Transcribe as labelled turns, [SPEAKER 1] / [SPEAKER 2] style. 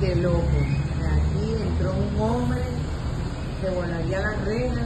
[SPEAKER 1] de loco. Aquí entró un hombre que volaría las rejas